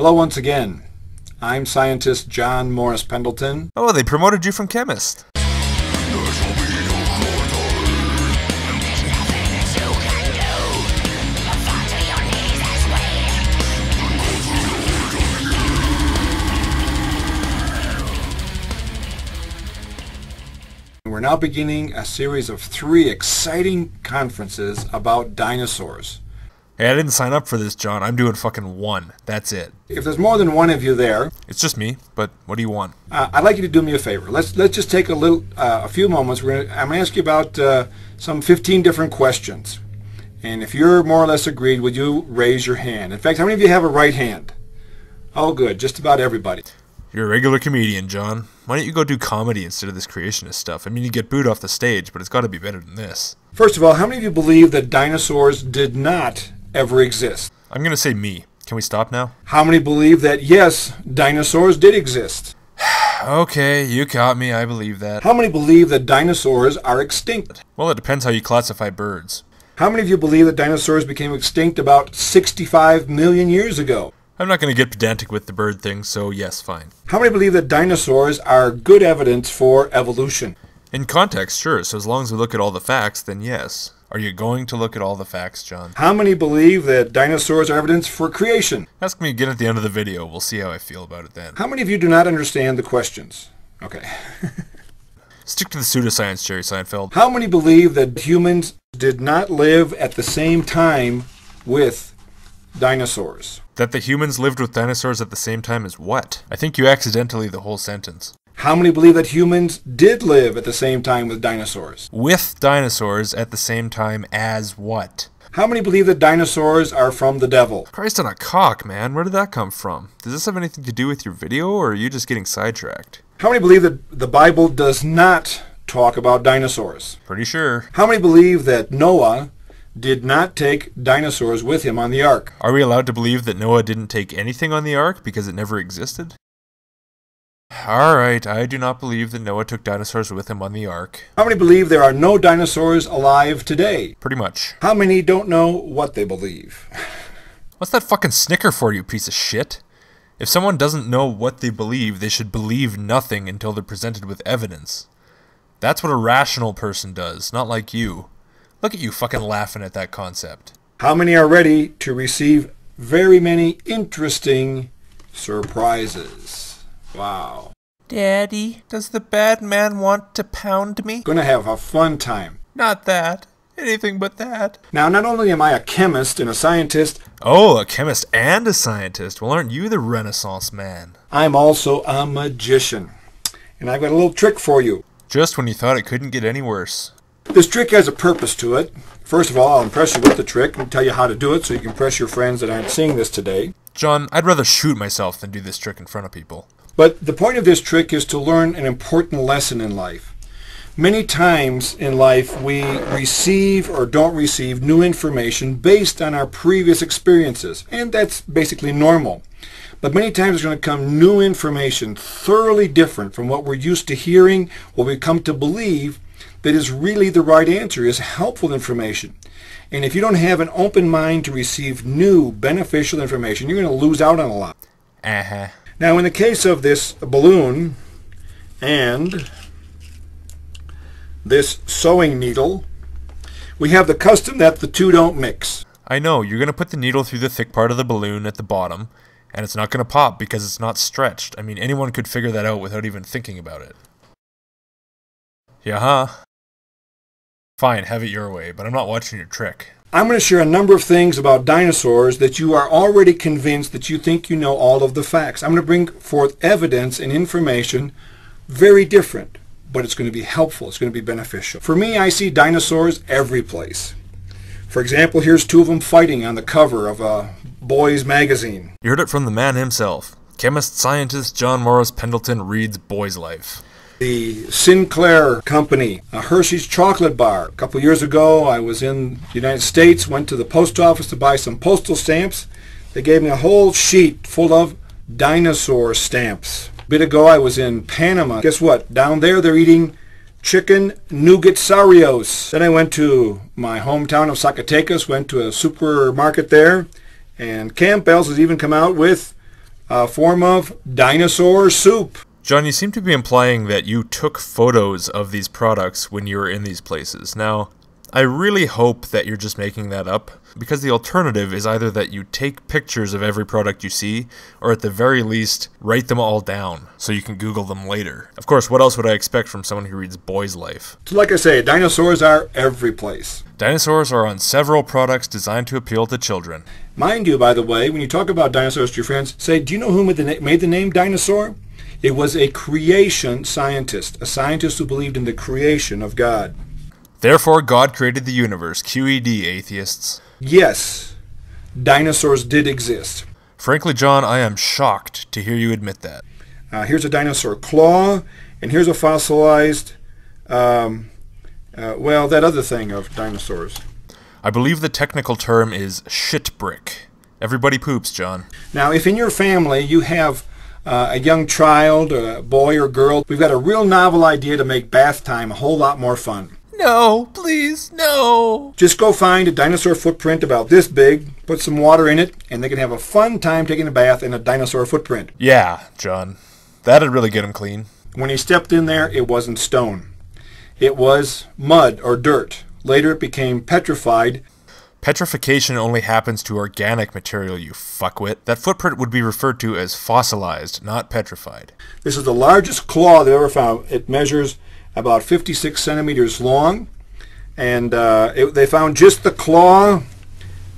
Hello once again. I'm scientist John Morris Pendleton. Oh, they promoted you from chemist. We're now beginning a series of three exciting conferences about dinosaurs. Hey, I didn't sign up for this, John. I'm doing fucking one. That's it. If there's more than one of you there, It's just me, but what do you want? uh, I'd like you to do me a favor. Let's let's just take a little, uh, a few moments. We're gonna, I'm going to ask you about uh, some 15 different questions, and if you're more or less agreed, would you raise your hand? In fact, how many of you have a right hand? Oh, good. Just about everybody. You're a regular comedian, John. Why don't you go do comedy instead of this creationist stuff? I mean, you get booed off the stage, but it's got to be better than this. First of all, how many of you believe that dinosaurs did not ever exist? I'm gonna say me. Can we stop now? How many believe that yes, dinosaurs did exist? Okay, you caught me. I believe that. How many believe that dinosaurs are extinct? Well, it depends how you classify birds. How many of you believe that dinosaurs became extinct about 65 million years ago? I'm not gonna get pedantic with the bird thing, so yes, fine. How many believe that dinosaurs are good evidence for evolution? In context, sure. So as long as we look at all the facts, then yes. Are you going to look at all the facts, John? How many believe that dinosaurs are evidence for creation? Ask me again at the end of the video. We'll see how I feel about it then. How many of you do not understand the questions? Okay. Stick to the pseudoscience, Jerry Seinfeld. How many believe that humans did not live at the same time with dinosaurs? That the humans lived with dinosaurs at the same time as what? I think you accidentally the whole sentence. How many believe that humans did live at the same time with dinosaurs? With dinosaurs at the same time as what? How many believe that dinosaurs are from the devil? Christ on a cock, man. Where did that come from? Does this have anything to do with your video, or are you just getting sidetracked? How many believe that the Bible does not talk about dinosaurs? Pretty sure. How many believe that Noah did not take dinosaurs with him on the ark? Are we allowed to believe that Noah didn't take anything on the ark because it never existed? Alright, I do not believe that Noah took dinosaurs with him on the ark. How many believe there are no dinosaurs alive today? Pretty much. How many don't know what they believe? What's that fucking snicker for, you piece of shit? If someone doesn't know what they believe, they should believe nothing until they're presented with evidence. That's what a rational person does, not like you. Look at you fucking laughing at that concept. How many are ready to receive very many interesting surprises? Wow. Daddy, does the bad man want to pound me? Gonna have a fun time. Not that. Anything but that. Now, not only am I a chemist and a scientist, Oh, a chemist and a scientist. Well, aren't you the Renaissance man? I'm also a magician. And I've got a little trick for you. Just when you thought it couldn't get any worse. This trick has a purpose to it. First of all, I'll impress you with the trick and tell you how to do it so you can impress your friends that aren't seeing this today. John, I'd rather shoot myself than do this trick in front of people. But the point of this trick is to learn an important lesson in life. Many times in life we receive or don't receive new information based on our previous experiences, and that's basically normal. But many times there's going to come new information thoroughly different from what we're used to hearing, what we come to believe that is really the right answer, is helpful information. And if you don't have an open mind to receive new beneficial information, you're going to lose out on a lot. Uh-huh. Now, in the case of this balloon and this sewing needle, we have the custom that the two don't mix. I know, you're gonna put the needle through the thick part of the balloon at the bottom, and it's not gonna pop because it's not stretched. I mean, anyone could figure that out without even thinking about it. Yeah, huh? Fine, have it your way, but I'm not watching your trick. I'm going to share a number of things about dinosaurs that you are already convinced that you think you know all of the facts. I'm going to bring forth evidence and information very different, but it's going to be helpful. It's going to be beneficial. For me, I see dinosaurs every place. For example, here's two of them fighting on the cover of a boys magazine. You heard it from the man himself. Chemist scientist John Morris Pendleton reads Boy's Life. The Sinclair Company, a Hershey's chocolate bar. A couple years ago, I was in the United States, went to the post office to buy some postal stamps. They gave me a whole sheet full of dinosaur stamps. A bit ago, I was in Panama. Guess what? Down there, they're eating chicken nougat sarios. Then I went to my hometown of Zacatecas, went to a supermarket there, and Campbell's has even come out with a form of dinosaur soup. John, you seem to be implying that you took photos of these products when you were in these places. Now, I really hope that you're just making that up, because the alternative is either that you take pictures of every product you see, or at the very least, write them all down so you can Google them later. Of course, what else would I expect from someone who reads Boy's Life? So like I say, dinosaurs are every place. Dinosaurs are on several products designed to appeal to children. Mind you, by the way, when you talk about dinosaurs to your friends, say, do you know who made the, na- made the name dinosaur? It was a creation scientist, a scientist who believed in the creation of God. Therefore, God created the universe. QED, atheists. Yes, dinosaurs did exist. Frankly, John, I am shocked to hear you admit that. Uh, here's a dinosaur claw, and here's a fossilized, um, uh, well, that other thing of dinosaurs. I believe the technical term is shit brick. Everybody poops, John. Now, if in your family you have uh, a young child, a boy or girl, we've got a real novel idea to make bath time a whole lot more fun. No, please, no. Just go find a dinosaur footprint about this big, put some water in it, and they can have a fun time taking a bath in a dinosaur footprint. Yeah, John. That'd really get him clean. When he stepped in there, it wasn't stone. It was mud or dirt. Later it became petrified. Petrification only happens to organic material, you fuckwit. That footprint would be referred to as fossilized, not petrified. This is the largest claw they ever found. It measures about 56 centimeters long, and uh, it, they found just the claw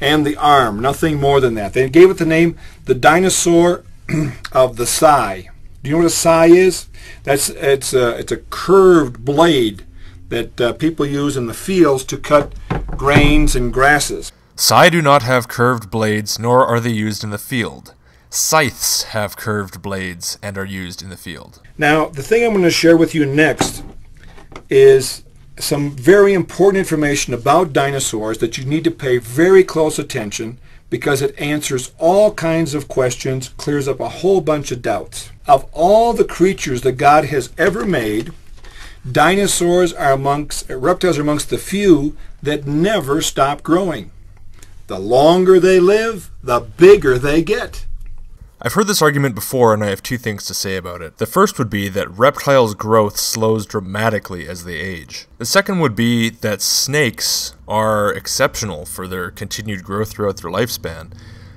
and the arm, nothing more than that. They gave it the name the dinosaur of the sai. Do you know what a sai is? That's it's a, it's a curved blade that uh, people use in the fields to cut grains and grasses. Sai do not have curved blades, nor are they used in the field. Scythes have curved blades and are used in the field. Now, the thing I'm going to share with you next is some very important information about dinosaurs that you need to pay very close attention because it answers all kinds of questions, clears up a whole bunch of doubts. Of all the creatures that God has ever made, dinosaurs are amongst, reptiles are amongst the few that never stop growing. The longer they live, the bigger they get. I've heard this argument before, and I have two things to say about it. The first would be that reptiles' growth slows dramatically as they age. The second would be that snakes are exceptional for their continued growth throughout their lifespan.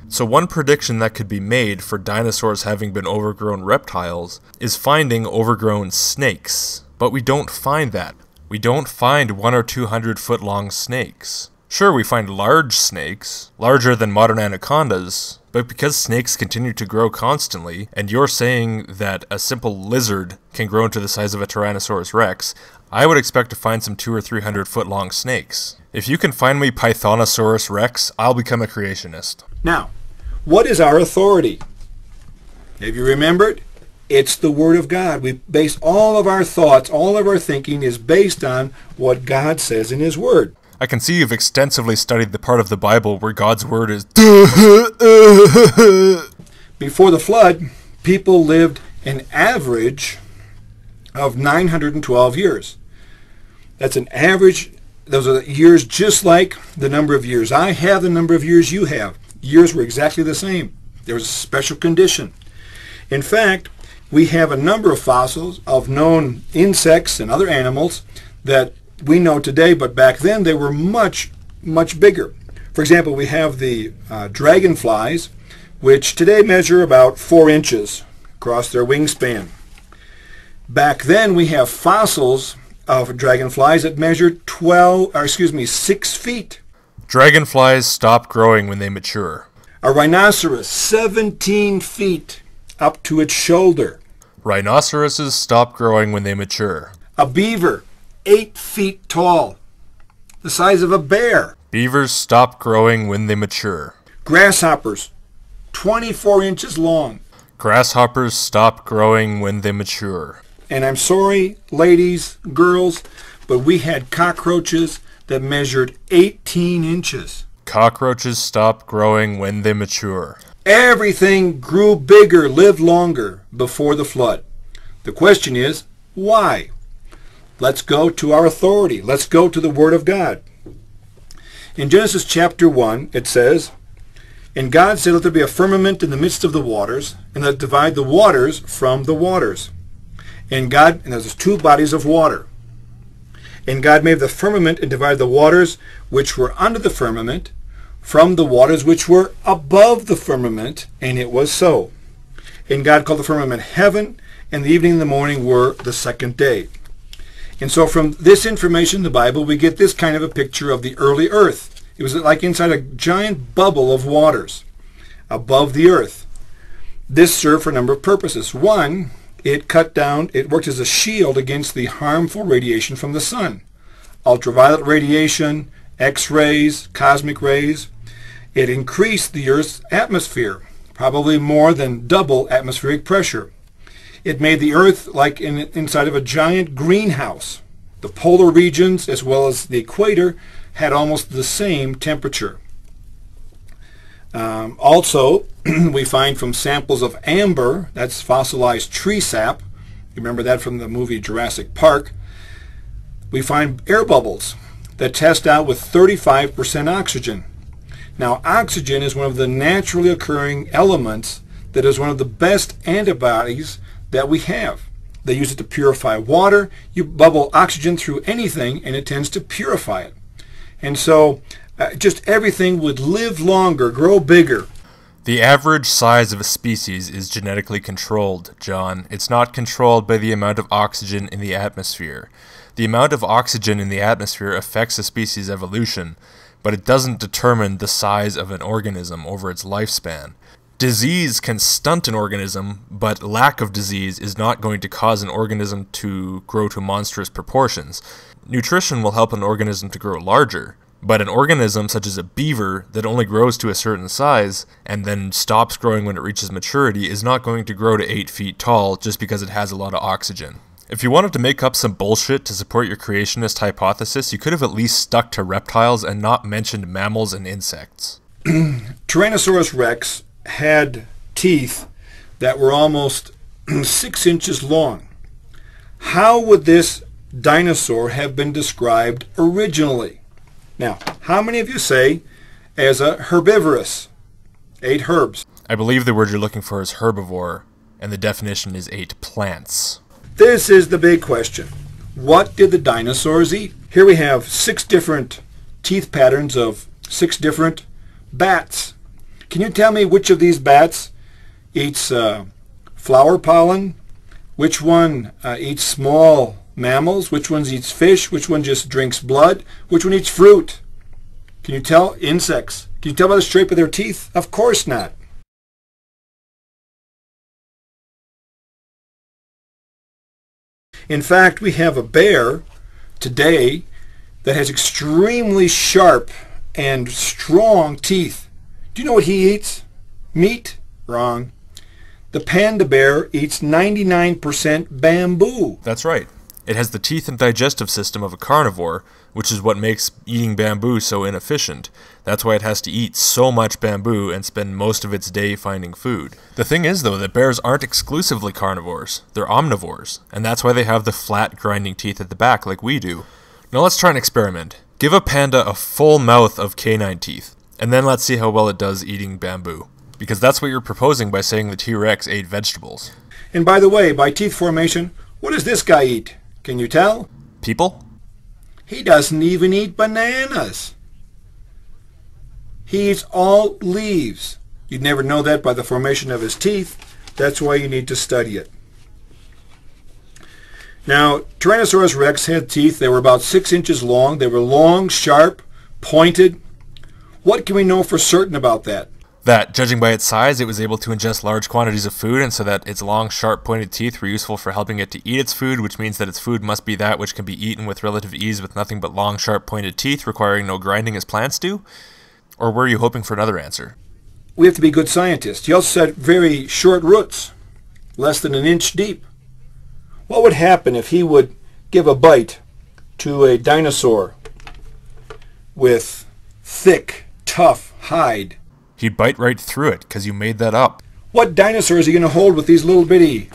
So, one prediction that could be made for dinosaurs having been overgrown reptiles is finding overgrown snakes. But we don't find that. We don't find one or two hundred foot long snakes. Sure, we find large snakes, larger than modern anacondas, but because snakes continue to grow constantly, and you're saying that a simple lizard can grow into the size of a Tyrannosaurus rex, I would expect to find some two or three hundred foot long snakes. If you can find me Pythonosaurus rex, I'll become a creationist. Now, what is our authority? Have you remembered? It's the Word of God. We base all of our thoughts, all of our thinking is based on what God says in His Word. I can see you've extensively studied the part of the Bible where God's word is. Before the flood, people lived an average of 912 years. That's an average, those are years just like the number of years I have, the number of years you have. Years were exactly the same. There was a special condition. In fact, we have a number of fossils of known insects and other animals that we know today, but back then they were much, much bigger. For example, we have the uh, dragonflies, which today measure about four inches across their wingspan. Back then, we have fossils of dragonflies that measured 12, or excuse me, 6 feet. Dragonflies stop growing when they mature. A rhinoceros, 17 feet up to its shoulder. Rhinoceroses stop growing when they mature. A beaver, 8 feet tall, the size of a bear. Beavers stop growing when they mature. Grasshoppers, 24 inches long. Grasshoppers stop growing when they mature. And I'm sorry, ladies, girls, but we had cockroaches that measured 18 inches. Cockroaches stop growing when they mature. Everything grew bigger, lived longer before the flood. The question is, why? Let's go to our authority. Let's go to the Word of God. In Genesis chapter 1, it says, And God said, Let there be a firmament in the midst of the waters, and let divide the waters from the waters. And God, and there's two bodies of water. And God made the firmament and divided the waters which were under the firmament from the waters which were above the firmament, and it was so. And God called the firmament heaven, and the evening and the morning were the second day. And so from this information in the Bible, we get this kind of a picture of the early earth. It was like inside a giant bubble of waters above the earth. This served for a number of purposes. One, it cut down, it worked as a shield against the harmful radiation from the sun. Ultraviolet radiation, X-rays, cosmic rays. It increased the Earth's atmosphere, probably more than double atmospheric pressure. It made the Earth like in, inside of a giant greenhouse. The polar regions, as well as the equator, had almost the same temperature. Um, also, we find from samples of amber, that's fossilized tree sap, you remember that from the movie Jurassic Park, we find air bubbles that test out with 35% oxygen. Now, oxygen is one of the naturally occurring elements that is one of the best antibodies that we have. They use it to purify water. You bubble oxygen through anything and it tends to purify it. And so uh, just everything would live longer, grow bigger. The average size of a species is genetically controlled, John. It's not controlled by the amount of oxygen in the atmosphere. The amount of oxygen in the atmosphere affects a species' evolution, but it doesn't determine the size of an organism over its lifespan. Disease can stunt an organism, but lack of disease is not going to cause an organism to grow to monstrous proportions. Nutrition will help an organism to grow larger, but an organism such as a beaver that only grows to a certain size and then stops growing when it reaches maturity is not going to grow to 8 feet tall just because it has a lot of oxygen. If you wanted to make up some bullshit to support your creationist hypothesis, you could have at least stuck to reptiles and not mentioned mammals and insects. Tyrannosaurus rex had teeth that were almost six inches long. How would this dinosaur have been described originally? Now, how many of you say as a herbivorous? Ate herbs. I believe the word you're looking for is herbivore, and the definition is ate plants. This is the big question. What did the dinosaurs eat? Here we have six different teeth patterns of six different bats. Can you tell me which of these bats eats uh, flower pollen? Which one uh, eats small mammals? Which one eats fish? Which one just drinks blood? Which one eats fruit? Can you tell? Insects. Can you tell by the shape of their teeth? Of course not. In fact, we have a bear today that has extremely sharp and strong teeth. Do you know what he eats? Meat? Wrong. The panda bear eats 99% bamboo. That's right. It has the teeth and digestive system of a carnivore, which is what makes eating bamboo so inefficient. That's why it has to eat so much bamboo and spend most of its day finding food. The thing is, though, that bears aren't exclusively carnivores, they're omnivores, and that's why they have the flat, grinding teeth at the back like we do. Now let's try an experiment. Give a panda a full mouth of canine teeth, and then let's see how well it does eating bamboo. Because that's what you're proposing by saying the T Rex ate vegetables. And by the way, by teeth formation, what does this guy eat? Can you tell? People? He doesn't even eat bananas. He eats all leaves. You'd never know that by the formation of his teeth. That's why you need to study it. Now, Tyrannosaurus rex had teeth. They were about six inches long. They were long, sharp, pointed. What can we know for certain about that? That, judging by its size, it was able to ingest large quantities of food, and so that its long, sharp, pointed teeth were useful for helping it to eat its food, which means that its food must be that which can be eaten with relative ease with nothing but long, sharp, pointed teeth, requiring no grinding as plants do? Or were you hoping for another answer? We have to be good scientists. You also said very short roots, less than an inch deep. What would happen if he would give a bite to a dinosaur with thick, tough hide? He'd bite right through it, because you made that up. What dinosaur is he going to hold with these little bitty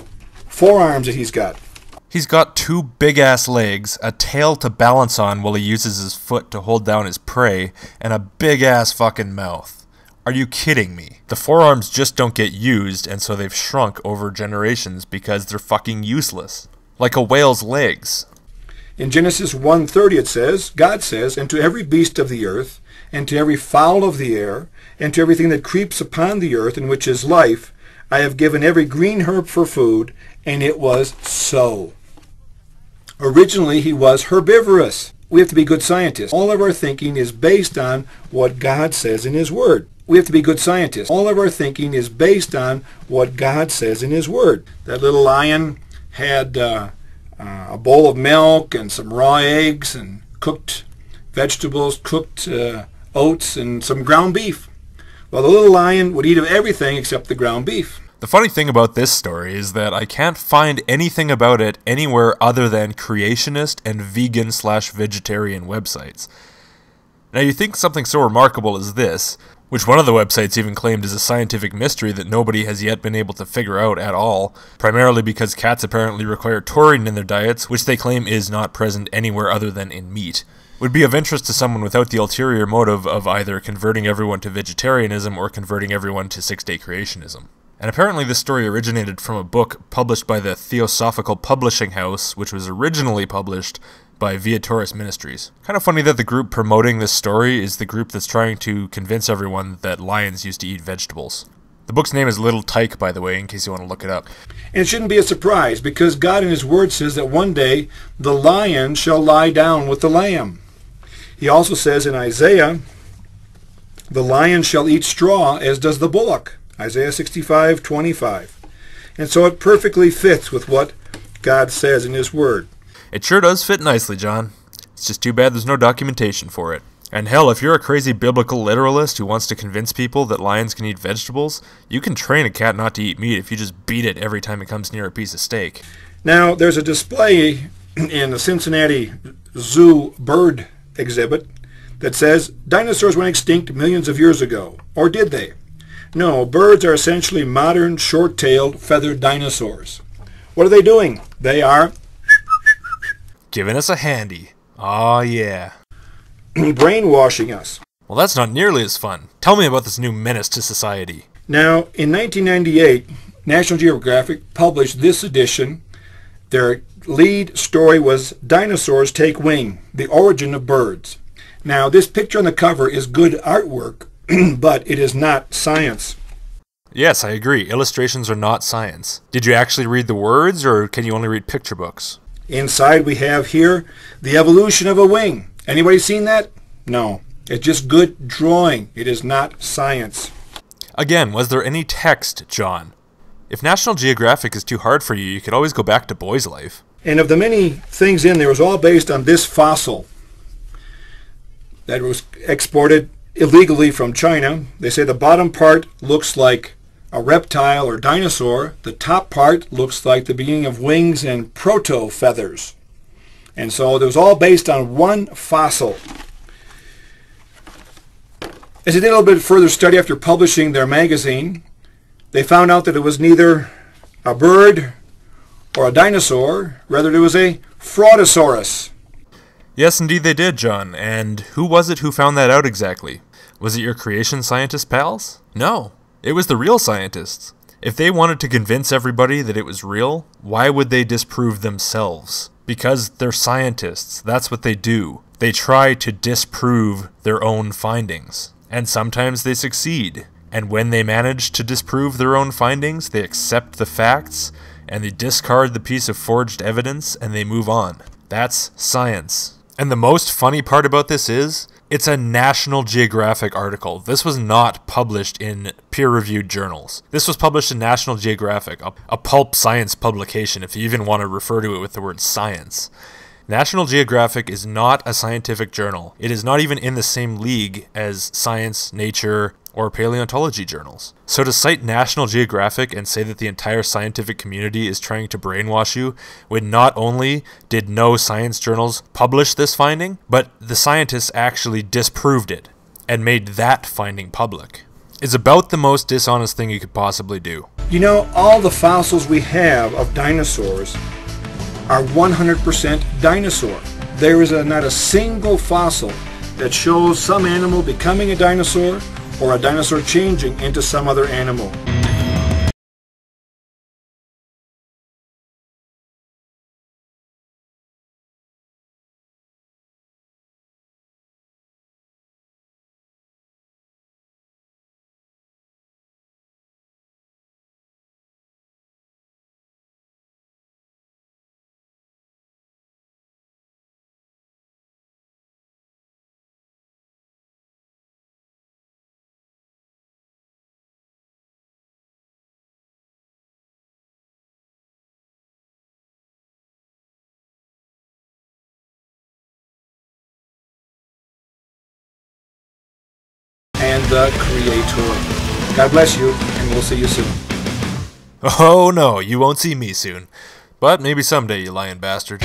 forearms that he's got? He's got two big ass legs, a tail to balance on while he uses his foot to hold down his prey, and a big ass fucking mouth. Are you kidding me? The forearms just don't get used, and so they've shrunk over generations because they're fucking useless. Like a whale's legs. In Genesis 1.30 it says, God says, And to every beast of the earth, and to every fowl of the air, and to everything that creeps upon the earth, in which is life, I have given every green herb for food, and it was so. Originally, he was herbivorous. We have to be good scientists. All of our thinking is based on what God says in his word. We have to be good scientists. All of our thinking is based on what God says in his word. That little lion had uh, uh, a bowl of milk and some raw eggs and cooked vegetables, cooked uh, oats, and some ground beef. Well, the little lion would eat of everything except the ground beef. The funny thing about this story is that I can't find anything about it anywhere other than creationist and vegan slash vegetarian websites. Now, you think something so remarkable as this which one of the websites even claimed is a scientific mystery that nobody has yet been able to figure out at all, primarily because cats apparently require taurine in their diets, which they claim is not present anywhere other than in meat. Would be of interest to someone without the ulterior motive of either converting everyone to vegetarianism or converting everyone to six day creationism. And apparently, this story originated from a book published by the Theosophical Publishing House, which was originally published by Via Taurus Ministries. Kind of funny that the group promoting this story is the group that's trying to convince everyone that lions used to eat vegetables. The book's name is Little Tyke, by the way, in case you want to look it up. And it shouldn't be a surprise because God in His Word says that one day the lion shall lie down with the lamb. He also says in Isaiah, the lion shall eat straw as does the bullock. Isaiah 65, 25. And so it perfectly fits with what God says in His Word. It sure does fit nicely, John. It's just too bad there's no documentation for it. And hell, if you're a crazy biblical literalist who wants to convince people that lions can eat vegetables, you can train a cat not to eat meat if you just beat it every time it comes near a piece of steak. Now, there's a display in the Cincinnati Zoo bird exhibit that says dinosaurs went extinct millions of years ago. Or did they? No, birds are essentially modern, short-tailed, feathered dinosaurs. What are they doing? They are Giving us a handy. Aw, yeah. brainwashing us. Well, that's not nearly as fun. Tell me about this new menace to society. Now, in 1998, National Geographic published this edition. Their lead story was Dinosaurs Take Wing, The Origin of Birds. Now, this picture on the cover is good artwork, but it is not science. Yes, I agree. Illustrations are not science. Did you actually read the words, or can you only read picture books? Inside we have here the evolution of a wing. Anybody seen that? No. It's just good drawing. It is not science. Again, was there any text, John? If National Geographic is too hard for you, you could always go back to Boy's Life. And of the many things in there, it was all based on this fossil that was exported illegally from China. They say the bottom part looks like a reptile or dinosaur, the top part looks like the beginning of wings and proto feathers. And so it was all based on one fossil. As they did a little bit further study after publishing their magazine, they found out that it was neither a bird or a dinosaur, rather it was a fraudosaurus. Yes, indeed they did, John. And who was it who found that out exactly? Was it your creation scientist pals? No. It was the real scientists. If they wanted to convince everybody that it was real, why would they disprove themselves? Because they're scientists. That's what they do. They try to disprove their own findings. And sometimes they succeed. And when they manage to disprove their own findings, they accept the facts and they discard the piece of forged evidence and they move on. That's science. And the most funny part about this is it's a National Geographic article. This was not published in peer reviewed journals. This was published in National Geographic, a, a, pulp science publication, if you even want to refer to it with the word science. National Geographic is not a scientific journal. It is not even in the same league as Science, Nature, or paleontology journals. So to cite National Geographic and say that the entire scientific community is trying to brainwash you, when not only did no science journals publish this finding, but the scientists actually disproved it and made that finding public, is about the most dishonest thing you could possibly do. You know, all the fossils we have of dinosaurs are 100% dinosaur. There is a, not a single fossil that shows some animal becoming a dinosaur or a dinosaur changing into some other animal. The Creator. God bless you, and we'll see you soon. Oh no, you won't see me soon. But maybe someday, you lying bastard.